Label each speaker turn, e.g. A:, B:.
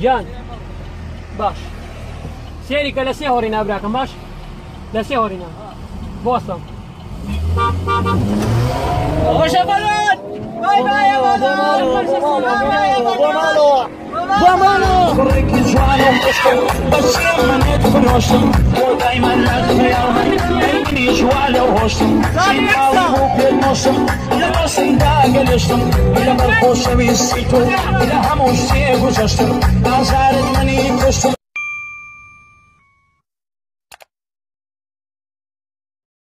A: گیان باش. سێریکە لە سێ هۆری نابراکەم باش.
B: فرۆشم بۆ دایمەن لەخیاڵمەنی جوالە هۆشتم بۆ پێنۆشم لە بەسندا گەلشتم گذشتم بلم بر خوشویستی تو بله هموشتی گذشتم نظرت منی